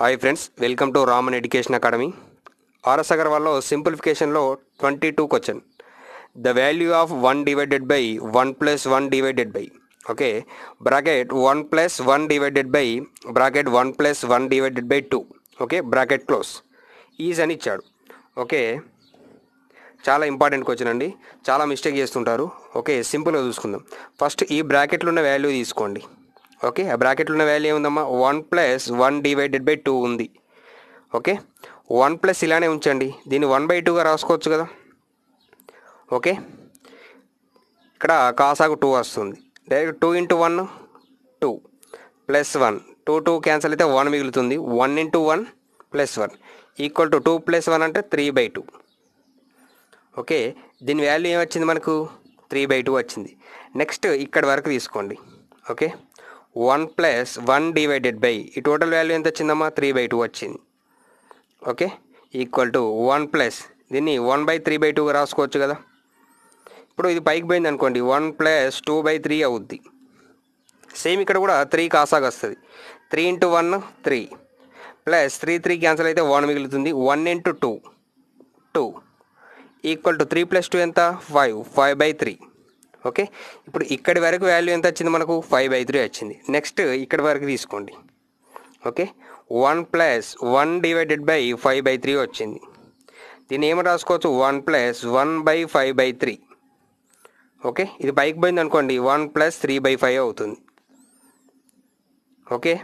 Hi friends welcome to Raman education academy RS అగర్వాల్లో సింప్లిఫికేషన్లో twenty two question the value of one divided by one plus one divided by okay bracket one plus one divided by bracket one plus one divided by two okay bracket close is అని ఇచ్చాడు okay చాలా important question అండి. చాలా mistake చేస్తుంటారు okay సింపుల్గా చూసుకుందాం. First ఈ బ్రాకెట్లో ఉన్న వాల్యూ తీసుకోండి. ఓకే ఆ బ్రాకెట్లో ఉన్న వాల్యూ ఏముందమ్మా one plus one divided by two ఉంది. ఓకే వన్ ప్లస్ ఇలానే ఉంచండి. దీన్ని వన్ బై టూగా రాసుకోవచ్చు కదా. ఓకే ఇక్కడ కాసాకు టూ వస్తుంది. Direct two into one two plus one two two cancel అయితే వన్ మిగులుతుంది. One into one plus one equal to two plus one అంటే త్రీ బై టూ ఓకే దీని వాల్యూ ఏమొచ్చింది మనకు? త్రీ బై టూ వచ్చింది. నెక్స్ట్ ఇక్కడ వరకు తీసుకోండి. Okay one plus one divided by ఈ టోటల్ వాల్యూ ఎంత వచ్చిందమ్మా? త్రీ బై టూ వచ్చింది. Okay? Equal to one plus. దీన్ని వన్ బై త్రీ బై టూగా రాసుకోవచ్చు కదా? ఇప్పుడు ఇది పైకి పోయింది అనుకోండి one plus two by three అవుద్ది. సేమ్ ఇక్కడ కూడా త్రీ కాసాగా వస్తుంది. Three into one three. Plus three three cancel అయితే వన్ మిగులుతుంది. One into two. Two. Equal to three plus two ఎంత? Five. Five by three. Okay? ఇప్పుడు ఇక్కడి వరకు వాల్యూ ఎంత వచ్చింది మనకు? ఫైవ్ బై త్రీ వచ్చింది. నెక్స్ట్ ఇక్కడి వరకు తీసుకోండి. Okay? One plus one divided by five by three వచ్చింది. దీన్ని ఏమి రాసుకోవచ్చు? One plus one by five by three. Okay? ఇది పైకి పోయింది అనుకోండి. One plus three by five అవుతుంది. ఓకే?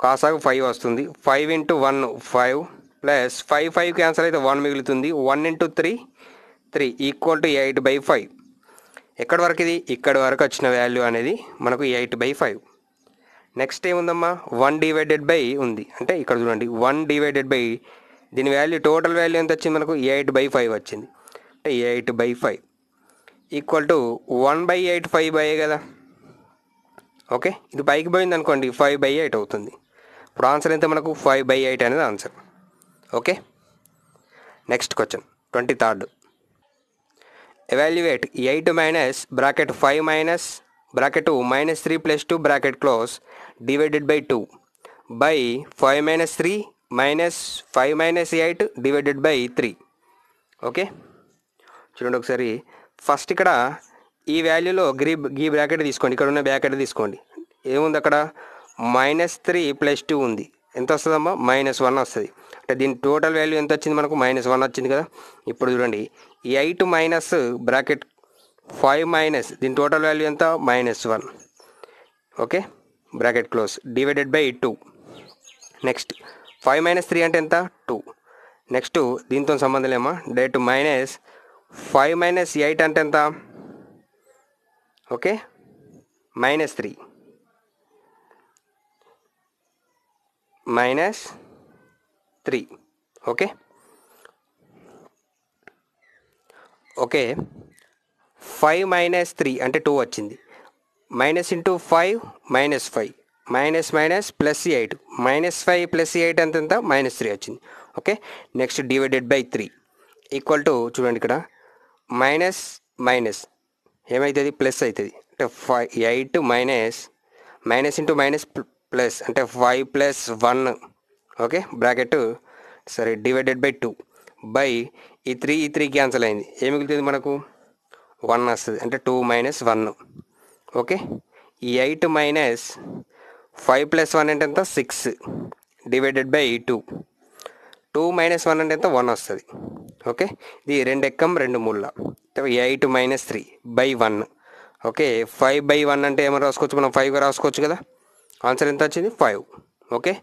కాసాకు ఫైవ్ వస్తుంది. Five into one five plus five five cancel అయితే వన్ మిగులుతుంది. One into three three equal to eight by five. ఎక్కడి వరకు ఇది ఇక్కడి వరకు వచ్చిన వాల్యూ అనేది మనకు ఎయిట్ బై ఫైవ్ నెక్స్ట్ ఏముందమ్మా? వన్ డివైడెడ్ బై ఉంది. అంటే ఇక్కడ చూడండి వన్ డివైడెడ్ బై దీని వాల్యూ టోటల్ వాల్యూ ఎంత వచ్చింది మనకు? ఎయిట్ బై ఫైవ్ వచ్చింది. అంటే eight by five equal to one by eight five by కదా? ఓకే ఇది పైకి పోయింది అనుకోండి ఫైవ్ బై ఎయిట్ అవుతుంది. ఇప్పుడు ఆన్సర్ ఎంత మనకు? ఫైవ్ బై ఎయిట్ అనేది answer okay next question twenty third evaluate eight minus bracket five minus bracket two minus three plus two bracket close divided by two by five minus three minus five minus eight divided by three okay చూడండి ఒకసారి. First ఇక్కడ ఈ వాల్యూలో గ్రీ గీ bracket తీసుకోండి. ఇక్కడ ఉన్న bracket తీసుకోండి. ఏముంది అక్కడ? మైనస్ త్రీ ప్లస్ టూ ఉంది. ఎంత వస్తుందమ్మా? మైనస్ వన్ వస్తుంది. దీని టోటల్ వాల్యూ ఎంత వచ్చింది మనకు? మైనస్ వన్ వచ్చింది కదా. ఇప్పుడు చూడండి. Eight minus bracket five minus దీని టోటల్ వాల్యూ ఎంత? Minus one okay bracket close divided by two next five minus three అంటే ఎంత? టూ నెక్స్ట్ దీంతో సంబంధం లేమా? Direct minus five minus eight అంటే ఎంత? Okay minus three minus three okay okay five minus three అంటే two వచ్చింది. Minus into five minus five minus minus plus eight minus five plus eight అంత ఎంత? Minus three వచ్చింది. Okay next divided by three equal to చూడండి ఇక్కడ. Minus minus ఏమవుతుంది plus అవుతుంది అంటే five eight minus minus into minus plus అంటే five plus one okay bracket సరే డివైడెడ్ బై టూ. బై ఈ త్రీ ఈ త్రీ క్యాన్సిల్ అయింది. ఏమి మిగులుతుంది మనకు? వన్ వస్తుంది. అంటే టూ మైనస్ వన్. ఓకే ఈ eight minus five plus one అంటే ఎంత? Six. Divided by two. Two minus one అంటే ఎంత? వన్ వస్తుంది. ఓకే ఇది రెండు ఎక్కం రెండు మూల eight minus three by one. Okay five by one అంటే ఏమైనా రాసుకోవచ్చు? మనం ఫైవ్గా రాసుకోవచ్చు కదా? ఆన్సర్ ఎంత వచ్చింది? Five. Okay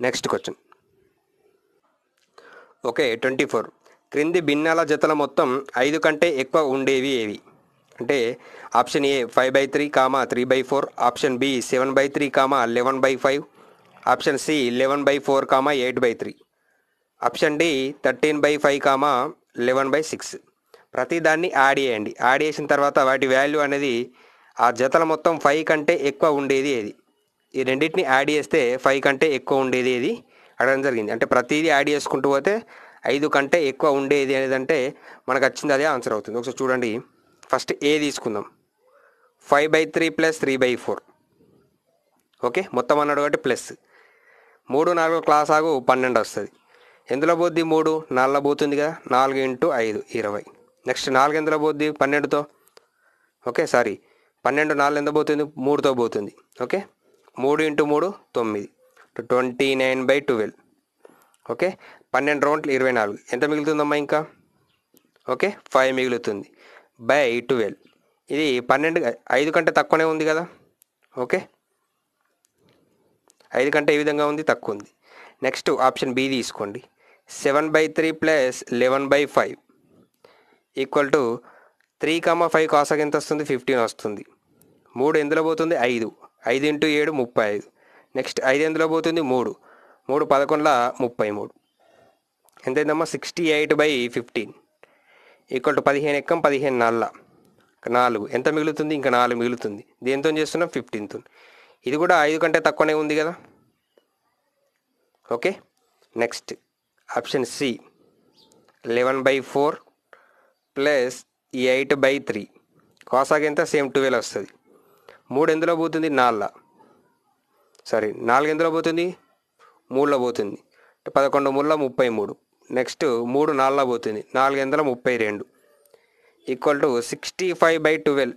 next question okay twenty four క్రింది భిన్నాల జతల మొత్తం ఐదు కంటే ఎక్కువ ఉండేవి ఏవి? అంటే option A five by three comma three by four option B seven by three comma eleven by five option C eleven by four comma eight by three option D thirteen by five comma eleven by six ప్రతి దాన్ని add చేయండి. Add చేసిన తర్వాత వాటి value అనేది ఆ జతల మొత్తం ఫైవ్ కంటే ఎక్కువ ఉండేది ఏది? ఈ రెండింటిని యాడ్ చేస్తే ఫైవ్ కంటే ఎక్కువ ఉండేది ఏది? అడగడం జరిగింది. అంటే ప్రతిదీ యాడ్ చేసుకుంటూ పోతే ఐదు కంటే ఎక్కువ ఉండేది అనేది అంటే మనకు వచ్చింది అదే ఆన్సర్ అవుతుంది. ఒకసారి చూడండి. ఫస్ట్ ఏ తీసుకుందాం? Five by three plus three by four. Okay? మొత్తం అన్నాడు కాబట్టి ప్లస్. మూడు నాలుగు క్లాస్ ఆగు పన్నెండు వస్తుంది. ఎందులో పోద్ది మూడు? నాలుగులో పోతుంది కదా నాలుగు ఇంటూ ఐదు ఇరవై. నెక్స్ట్ నాలుగు ఎందులో పోద్ది? పన్నెండుతో? Okay sorry. పన్నెండు నాలుగు ఎంత పోతుంది? మూడుతో పోతుంది. ఓకే? మూడు ఇంటూ మూడు తొమ్మిది. Twenty nine by twelve okay పన్నెండు రౌండ్లు ఇరవై నాలుగు. ఎంత మిగులుతుందమ్మా ఇంకా? ఓకే ఫైవ్ మిగులుతుంది. బై ట్వెల్వ్ ఇది పన్నెండు ఐదు కంటే తక్కువనే ఉంది కదా? ఓకే ఐదు కంటే ఏ విధంగా ఉంది తక్కువ ఉంది. నెక్స్ట్ ఆప్షన్ బి తీసుకోండి. Seven by three plus eleven by five equal to three comma five కాసాకి ఎంత వస్తుంది? ఫిఫ్టీన్ వస్తుంది. మూడు ఎందులో పోతుంది? ఐదు. ఐదు ఇంటూ ఏడు ముప్పై ఐదు. నెక్స్ట్ ఐదు ఎందులో పోతుంది? మూడు. మూడు పదకొండుల ముప్పై మూడు. ఎంతైందమ్మా? Sixty eight by fifteen. Equal to పదిహేను ఎక్కం? పదిహేను నల్ల. నాలుగు. ఎంత మిగులుతుంది? ఇంకా నాలుగు మిగులుతుంది. దేంతో చేస్తున్నాం? ఫిఫ్టీన్త్. ఇది కూడా ఐదు కంటే తక్కువనే ఉంది కదా? Okay. Next option C. Eleven by four plus eight by three. కాసాకి ఎంత? సేమ్ ట్వెల్వ్ వస్తుంది. మూడు ఎందులో పోతుంది? నాలుగు సారీ నాలుగు ఎందులో పోతుంది? మూడులో పోతుంది. పదకొండు మూడులో ముప్పై మూడు నెక్స్ట్ మూడు నాలుగులో పోతుంది. నాలుగు వందల ముప్పై రెండు equal to sixty five by twelve.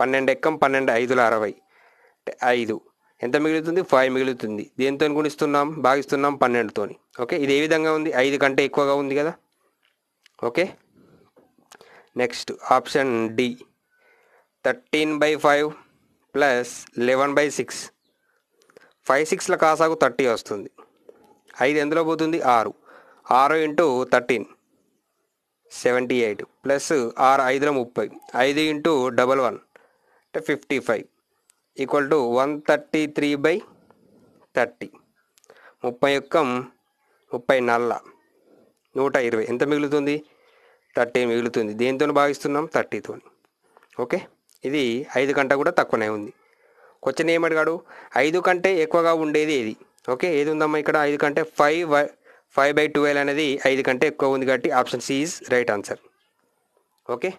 పన్నెండు ఎక్కం పన్నెండు ఐదుల అరవై. ఐదు. ఎంత మిగులుతుంది? ఫైవ్ మిగులుతుంది. దేంతో గుణిస్తున్నాం? భాగిస్తున్నాం పన్నెండుతోని. ఓకే ఇది ఏ విధంగా ఉంది? ఐదు కంటే ఎక్కువగా ఉంది కదా? Okay. Next option D. Thirteen by five. Plus eleven by six. Five సిక్స్ల కాసాకు థర్టీ వస్తుంది. ఐదు ఎందులో పోతుంది? ఆరు. ఆరు into thirteen. Seventy eight. Plus ఆరు ఐదులో ముప్పై. ఐదు ఇంటూ డబల్ వన్. అంటే fifty five. Equal to one thirty three by thirty. ముప్పై ఒక్క ముప్పై నల్ల. నూట ఇరవై. ఎంత మిగులుతుంది? థర్టీ మిగులుతుంది. దేనితో భావిస్తున్నాం థర్టీతో ఓకే? ఇది ఐదు కంటే కూడా తక్కువనే ఉంది. క్వశ్చన్ ఏమడిగాడు ఐదు కంటే ఎక్కువగా ఉండేది ఏది? ఓకే ఏది ఉందమ్మా ఇక్కడ? ఐదు కంటే ఫైవ్ ఫైవ్ బై ట్వెల్వ్ అనేది ఐదు కంటే ఎక్కువ ఉంది కాబట్టి option C is right answer. Okay.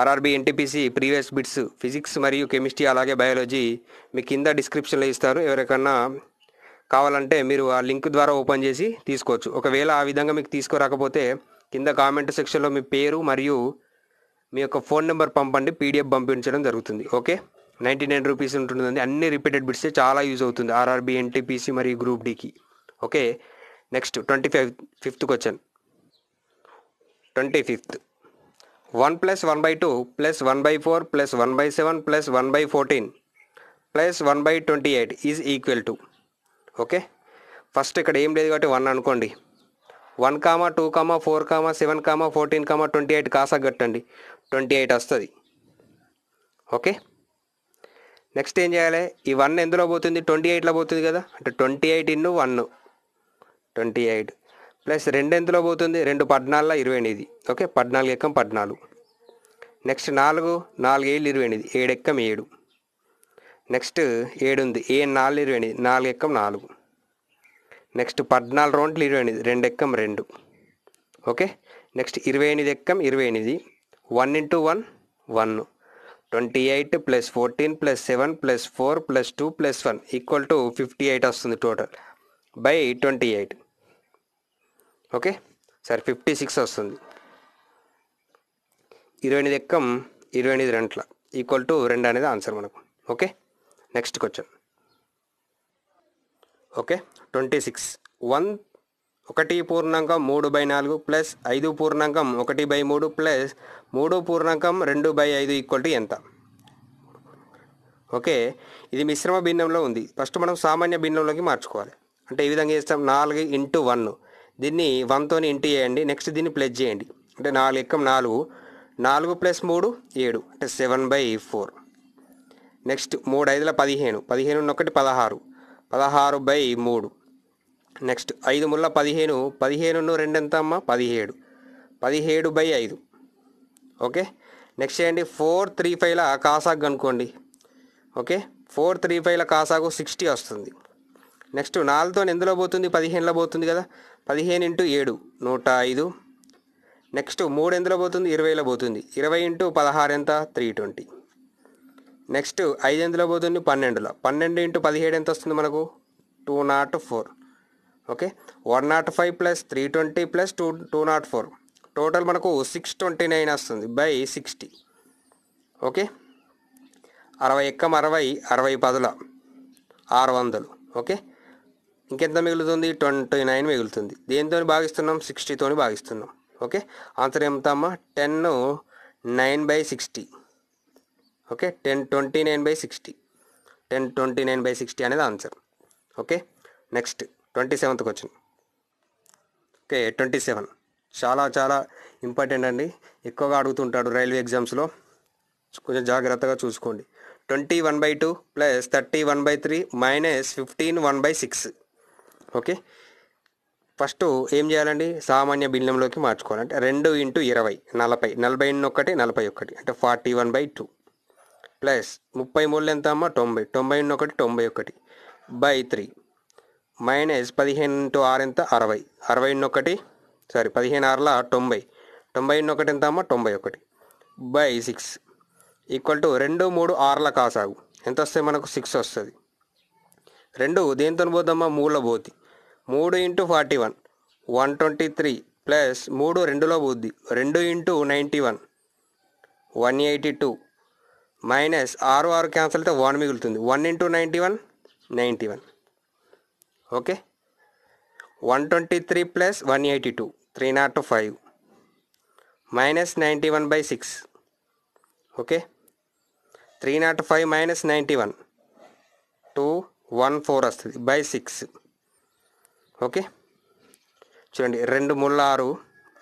RRB NTPC previous bits physics మరియు కెమిస్ట్రీ అలాగే బయాలజీ మీ కింద డిస్క్రిప్షన్లో ఇస్తారు. ఎవరికన్నా కావాలంటే మీరు ఆ లింక్ ద్వారా ఓపెన్ చేసి తీసుకోవచ్చు. ఒకవేళ ఆ విధంగా మీకు తీసుకురాకపోతే కింద కామెంట్ సెక్షన్లో మీ పేరు మరియు మీ యొక్క ఫోన్ నెంబర్ పంపండి పీడిఎఫ్ పంపించడం జరుగుతుంది. ఓకే? నైంటీ నైన్ రూపీస్ ఉంటుందండి. అన్ని రిపీటెడ్ బిట్స్ చాలా యూజ్ అవుతుంది ఆర్ఆర్బి ఎన్టీపీసీ మరియు group డికి. Okay? Next twenty five fifth question. Twenty fifth. One plus one by two plus one by four plus one by seven plus one by fourteen plus one by twenty eight is equal to. Okay? First ఇక్కడ ఏం లేదు కాబట్టి one అనుకోండి. One comma two comma four comma seven comma fourteen comma twenty eight Kasa కట్టండి. Twenty eight వస్తుంది. Okay? Next ఏం చేయాలి? ఈ వన్ ఎందులో పోతుంది? ట్వంటీ ఎయిట్లో పోతుంది కదా? అంటే ట్వంటీ ఎయిట్ ఇన్ను వన్. ట్వంటీ ఎయిట్ ప్లస్ రెండు ఎందులో పోతుంది? రెండు పద్నాలుగులో ఇరవై ఎనిమిది. ఓకే? పద్నాలుగు ఎక్కం పద్నాలుగు. నెక్స్ట్ నాలుగు నాలుగు ఏళ్ళు ఇరవై ఎనిమిది. ఏడు ఎక్కం ఏడు. నెక్స్ట్ ఏడు ఉంది. ఏ నాలుగు ఇరవై ఎనిమిది? నాలుగు ఎక్కం నాలుగు. నెక్స్ట్ పద్నాలుగు రౌండ్లు ఇరవై ఎనిమిది. రెండు ఎక్కం రెండు. ఓకే? నెక్స్ట్ ఇరవై ఎనిమిది ఎక్కం ఇరవై ఎనిమిది. One into one one. Twenty eight plus fourteen plus seven plus four plus two plus one equal to fifty eight వస్తుంది total by twenty eight. Okay? సరే ఫిఫ్టీ సిక్స్ వస్తుంది. ఇరవై ఎనిమిది ఎక్కం ఇరవై ఎనిమిది రెంట్ల. ఈక్వల్ టు రెండు అనేది ఆన్సర్ మనకు. Okay? Next question. Okay? Twenty six. One ఒకటి పూర్ణాంకం మూడు బై నాలుగు ప్లస్ ఐదు పూర్ణాంకం ఒకటి బై మూడు ప్లస్ మూడు పూర్ణాంకం రెండు బై ఐదు ఈక్వల్ టు ఎంత? ఓకే ఇది మిశ్రమ భిన్నంలో ఉంది. ఫస్ట్ మనం సామాన్య భిన్నంలోకి మార్చుకోవాలి. అంటే ఈ విధంగా చేస్తాం. నాలుగు ఇంటూ వన్. దీన్ని వన్తోని ఇంటూ చేయండి. నెక్స్ట్ దీన్ని ప్లస్ చేయండి. అంటే నాలుగు ఎక్కం నాలుగు. నాలుగు ప్లస్ మూడు ఏడు. అంటే సెవెన్ బై ఫోర్. నెక్స్ట్ మూడు ఐదుల పదిహేను. పదిహేను ఒకటి పదహారు. పదహారు బై మూడు. నెక్స్ట్ ఐదు ముళ్ళ పదిహేను పదిహేను రెండు ఎంత అమ్మ? పదిహేడు. పదిహేడు బై ఐదు. ఓకే? నెక్స్ట్ చేయండి. ఫోర్ త్రీ ఫైవ్ల కాసాకు కనుక్కోండి. ఓకే? ఫోర్ త్రీ ఫైవ్ల కాసాకు సిక్స్టీ వస్తుంది. నెక్స్ట్ నాలుగుతో ఎందులో పోతుంది? పదిహేనులో పోతుంది కదా. పదిహేను ఇంటూ ఏడు నూట ఐదు. నెక్స్ట్ మూడు ఎందులో పోతుంది? ఇరవైలో పోతుంది. ఇరవై ఇంటూ పదహారు ఎంత? Three twenty. నెక్స్ట్ ఐదు ఎందులో పోతుంది? పన్నెండులో. పన్నెండు ఇంటూ పదిహేడు ఎంత వస్తుంది మనకు? Two not four. Okay? One not five plus three twenty plus two two not four. Total మనకు సిక్స్ ట్వంటీ నైన్ వస్తుంది బై సిక్స్టీ. ఓకే? అరవై ఎక్కం అరవై అరవై పదుల ఆరు వందలు. ఓకే? ఇంకెంత మిగులుతుంది? ట్వంటీ నైన్ మిగులుతుంది. దేనితోని భాగిస్తున్నాం? సిక్స్టీతోని భాగిస్తున్నాం. ఓకే? ఆన్సర్ ఎంత ten nine by sixty. Okay? Ten twenty nine by sixty. Ten twenty nine by sixty అనేది answer. Okay? Next. Twenty seventh వచ్చింది. Okay twenty seven. చాలా చాలా ఇంపార్టెంట్ అండి. ఎక్కువగా అడుగుతుంటాడు రైల్వే ఎగ్జామ్స్లో. కొంచెం జాగ్రత్తగా చూసుకోండి. Twenty one by two plus thirty one by three minus fifteen one by six. Okay? First ఏం చేయాలండి? సామాన్య భిన్నంలోకి మార్చుకోవాలి. అంటే రెండు ఇంటూ ఇరవై నలభై. నలభై ఒకటి నలభై ఒకటి. అంటే forty one by two. Plus ముప్పై మూడు ఎంత అమ్మ? తొంభై. తొంభై ఒకటి తొంభై ఒకటి బై త్రీ. మైనస్ పదిహేను ఇంటూ ఆరు ఎంత? అరవై. అరవై ఒకటి సారీ పదిహేను ఆరుల తొంభై. తొంభై ఒకటి ఎంత అమ్మ? తొంభై ఒకటి. By six. ఈక్వల్ టు రెండు మూడు ఆరుల కాసాగు. ఎంత వస్తే మనకు? సిక్స్ వస్తుంది. రెండు దేంతో పోద్దమ్మా మూడులో పోతి మూడు into forty one. One twenty three plus మూడు రెండులో పోద్ది. రెండు into ninety one. One eighty two. Minus ఆరు ఆరు క్యాన్సల్ అయితే వన్ మిగులుతుంది. One into ninety one ninety one. Okay? One twenty three plus one eighty two three not five minus ninety one by six okay? Three not five minus ninety one two one four వస్తుంది by six okay? చూడండి రెండు ముళ్ళ ఆరు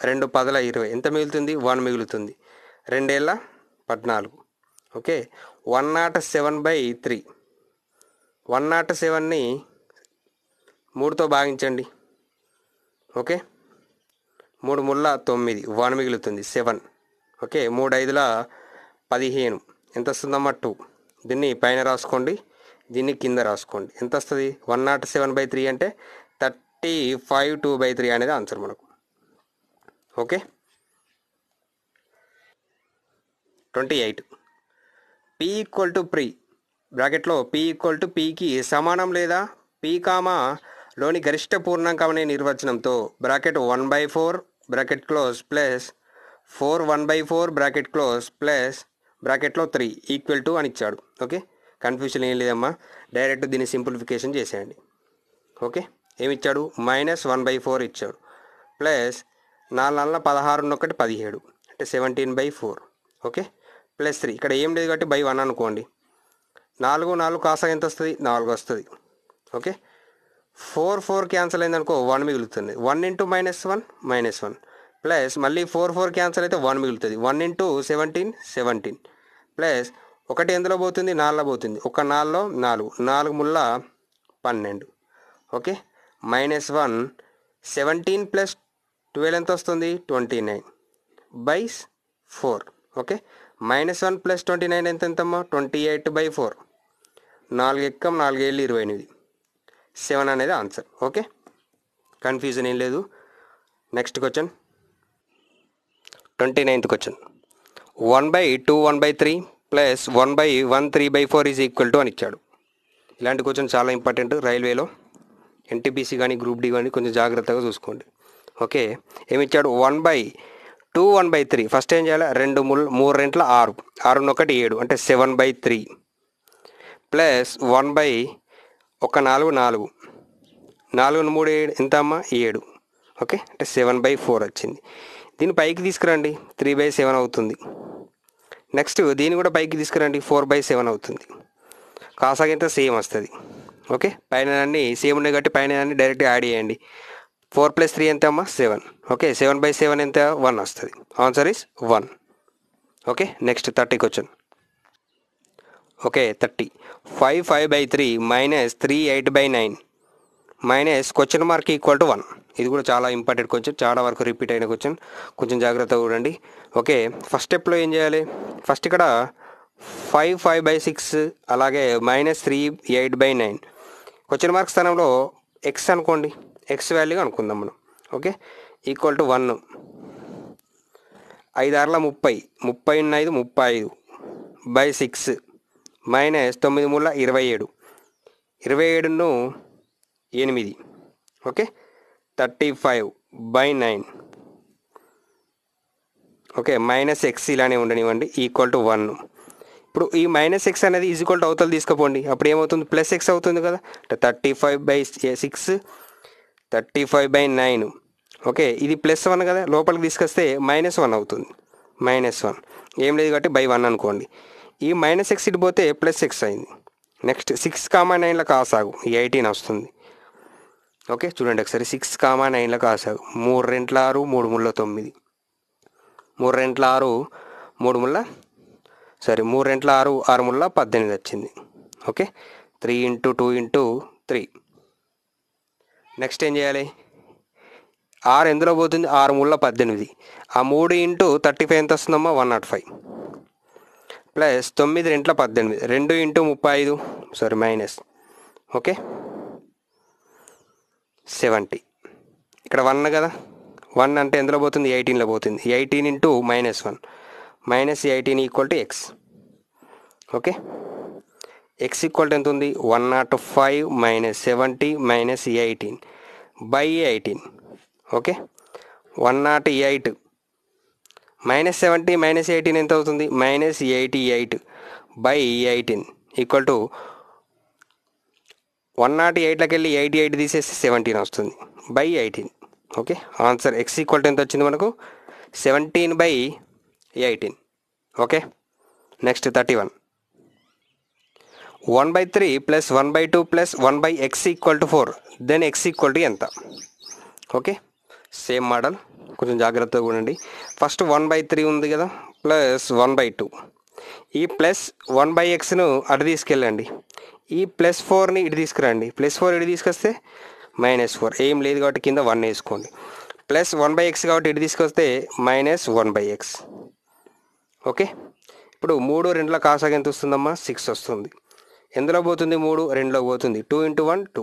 రెండు పదల ఇరవై ఎంత మిగులుతుంది? One మిగులుతుంది. రెండేళ్ళ? పద్నాలుగు okay? One nought seven by three one nought సెవెన్ని మూడుతో భాగించండి. ఓకే? మూడు ముళ్ళ తొమ్మిది. వన్ మిగులుతుంది. సెవెన్. ఓకే? మూడు ఐదుల పదిహేను. ఎంత వస్తుందమ్మా టూ. దీన్ని పైన రాసుకోండి. దీన్ని కింద రాసుకోండి. ఎంత వస్తుంది one nought seven by three అంటే thirty five two by three అనేది ఆన్సర్ మనకు. Okay? Twenty eight. P equal to pre. బ్రాకెట్లో పీ ఈక్వల్ టు పీకి సమానం లేదా? పీ కామా లోని గరిష్ట పూర్ణాంకం అనే నిర్వచనంతో bracket one by four bracket close plus four one by four bracket close plus బ్రాకెట్లో త్రీ ఈక్వల్ టు అని ఇచ్చాడు. ఓకే? కన్ఫ్యూషన్ ఏం లేదమ్మా. డైరెక్ట్ దీన్ని సింప్లిఫికేషన్ చేసేయండి. ఓకే? ఏమి ఇచ్చాడు? మైనస్ వన్ బై ఫోర్ ఇచ్చాడు. ప్లస్ నాలుగు నాలుగు పదహారు ఒకటి పదిహేడు. అంటే seventeen by four. Okay? Plus three. ఇక్కడ ఏం లేదు కాబట్టి బై వన్ అనుకోండి. నాలుగు నాలుగు కాసా ఎంత వస్తుంది? నాలుగు వస్తుంది. ఓకే? ఫోర్ ఫోర్ క్యాన్సిల్ అయిందనుకో వన్ మిగులుతుంది. One into minus one minus one. Plus మళ్ళీ ఫోర్ ఫోర్ క్యాన్సిల్ అయితే వన్ మిగులుతుంది. One into seventeen seventeen. Plus ఒకటి ఎందులో పోతుంది? నాలుగులో పోతుంది. ఒక నాలుగులో నాలుగు. నాలుగు ముళ్ళ పన్నెండు. Okay? Minus one seventeen plus twelve ఎంత వస్తుంది? Twenty nine. By four. Okay? Minus one plus twenty nine ఎంత ఎంతమ్మా ట్వంటీ ఎయిట్ బై ఫోర్. నాలుగు ఎక్కం? నాలుగు ఏళ్ళు ఇరవై ఎనిమిది. సెవెన్ అనేది ఆన్సర్. ఓకే? కన్ఫ్యూజన్ ఏం లేదు. Next question twenty ninth question one by two one by three plus one by one three by four is equal to అని ఇచ్చాడు. ఇలాంటి క్వశ్చన్ చాలా ఇంపార్టెంట్ రైల్వేలో ఎన్టీపీసీ కానీ గ్రూప్ డి కానీ కొంచెం జాగ్రత్తగా చూసుకోండి. ఓకే? ఏమి ఇచ్చాడు? One by two one by three first ఏం చేయాలి? రెండు మూడు మూడు రెంట్ల ఆరు. ఆరున్న ఒకటి ఏడు. అంటే seven by three plus one by ఒక నాలుగు నాలుగు. నాలుగు మూడు ఏడు. ఎంత అమ్మా? ఏడు. ఓకే? అంటే సెవెన్ బై ఫోర్ వచ్చింది. దీన్ని పైకి తీసుకురండి. త్రీ బై సెవెన్ అవుతుంది. నెక్స్ట్ దీన్ని కూడా పైకి తీసుకురండి. ఫోర్ బై సెవెన్ అవుతుంది. కాసాగింత సేమ్ వస్తుంది. ఓకే? పైన అన్ని సేమ్ ఉన్నాయి కాబట్టి పైన అన్ని డైరెక్ట్ యాడ్ చేయండి. ఫోర్ ప్లస్ త్రీ ఎంత అమ్మా? Seven. Okay? Seven by seven ఎంత? వన్ వస్తుంది. Answer is one. Okay? Next thirty question okay thirty. Five five by three minus three eight by nine minus question mark equal to one. ఇది కూడా చాలా important question చాలా వరకు repeat అయిన question. కొంచెం జాగ్రత్తగా చూడండి. ఓకే ఫస్ట్ స్టెప్లో ఏం చేయాలి? ఫస్ట్ ఇక్కడ ఫైవ్ ఫైవ్ బై సిక్స్ అలాగే minus three eight by nine. Question mark స్థానంలో ఎక్స్ అనుకోండి ఎక్స్ వాల్యూ అనుకుందాం మనం. Okay equal to one. ఐదు ఆరుల ముప్పై ముప్పై ఐదు ముప్పై ఐదు బై సిక్స్. మైనస్ తొమ్మిది మూల ఇరవై ఏడు. ఇరవై ఏడును ఎనిమిది. Okay? Thirty five by nine. Okay minus X ఇలానే ఉండనివ్వండి ఈక్వల్ టు వన్. ఇప్పుడు ఈ మైనస్ ఎక్స్ అనేది ఈజ్వల్ టు అవతలు తీసుకుపోండి. అప్పుడు ఏమవుతుంది? ప్లస్ ఎక్స్ అవుతుంది కదా? అంటే thirty five by six thirty five by nine. Okay ఇది ప్లస్ వన్ కదా? లోపలికి తీసుకొస్తే మైనస్ వన్ అవుతుంది. Minus one. ఏం లేదు కాబట్టి బై వన్ అనుకోండి. ఈ మైనస్ ఎక్స్ ఇటు పోతే ప్లస్ ఎక్స్ అయింది నెక్స్ట్ సిక్స్ కామా నైన్లో కాసాగు ఈ ఎయిటీన్ వస్తుంది. ఓకే చూడండి ఒకసారి. సిక్స్ కామా నైన్లో కాసాగు మూడు రెంట్ల ఆరు మూడు ముళ్ళ తొమ్మిది. మూడు రెంట్ల ఆరు మూడు ముళ్ళ సరే మూడు రెంట్ల ఆరు ఆరు ముళ్ళ పద్దెనిమిది వచ్చింది. Okay three into two into three next ఏం చేయాలి? ఆరు ఎందులో పోతుంది? ఆరు ముళ్ళ పద్దెనిమిది. ఆ మూడు ఇంటూ థర్టీ ఫైవ్ ఎంత వస్తుందమ్మా? వన్ నాట్ ఫైవ్ ప్లస్ తొమ్మిది రెంట్ల పద్దెనిమిది. రెండు ఇంటూ ముప్పై ఐదు. Sorry minus. ఓకే? సెవెంటీ. ఇక్కడ వన్ కదా? వన్ అంటే ఎందులో పోతుంది? ఎయిటీన్లో పోతుంది. Eighteen into minus one. Minus eighteen equal to X okay? X equal to ఎంత ఉంది? One nought five minus seventy minus eighteen. By eighteen. Okay? One nought eight minus seventy minus eighteen ఎంత అవుతుంది minus eighty eight by eighteen equal to one nought ఎయిట్లోకి వెళ్ళి eighty eight తీసేసి seventeen వస్తుంది by eighteen. Okay? Answer X equal to ఎంత వచ్చింది మనకు? Seventeen by eighteen. Okay? Next thirty one. One by three plus one by two plus one by X equal to four. Then X equal to ఎంత? Okay? Same model. కొంచెం జాగ్రత్తగా ఉండండి. First one by three ఉంది కదా plus one by two ఈ plus one by ఎక్స్ను అటు తీసుకెళ్ళండి. ఈ ప్లస్ ఫోర్ని ఇటు తీసుకురండి. ప్లస్ ఫోర్ ఇటు తీసుకొస్తే మైనస్ ఫోర్ ఏం లేదు కాబట్టి కింద వన్ వేసుకోండి. ప్లస్ వన్ బై ఎక్స్ కాబట్టి ఇటు తీసుకొస్తే minus one by X okay ఇప్పుడు మూడు రెండులో కాసాగ ఎంత వస్తుందమ్మా? సిక్స్ వస్తుంది. ఎందులో పోతుంది మూడు? రెండులో పోతుంది. Two into one two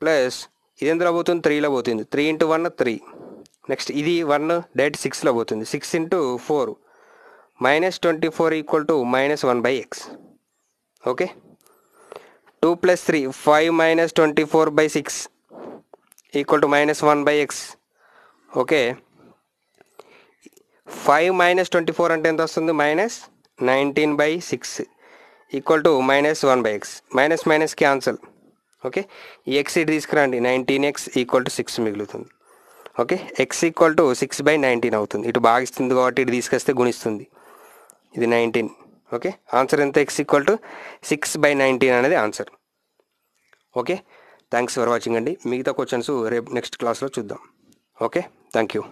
plus ఇది ఎందులో పోతుంది? త్రీలో పోతుంది. Three into one three next ఇది వన్ డైరెక్ట్ సిక్స్లో పోతుంది. Six into four. Minus twenty four equal to minus one by X. Okay? Two plus three five minus twenty four by six equal to minus one by X. Okay? Five minus twenty four అంటే ఎంత వస్తుంది? Minus nineteen by six equal to minus one by X. Minus minus cancel okay? ఈ X ఇటు తీసుకురండి. Nineteen X equal to six మిగులుతుంది. Okay? X equal to six by nineteen అవుతుంది. ఇటు భాగిస్తుంది కాబట్టి ఇటు తీసుకొస్తే గుణిస్తుంది. ఇది నైన్టీన్ ఓకే? ఆన్సర్ ఎంత? X equal to six by nineteen అనేది answer okay? Thanks for watching అండి. మిగతా క్వశ్చన్స్ రేపు నెక్స్ట్ క్లాస్లో చూద్దాం. ఓకే? Thank you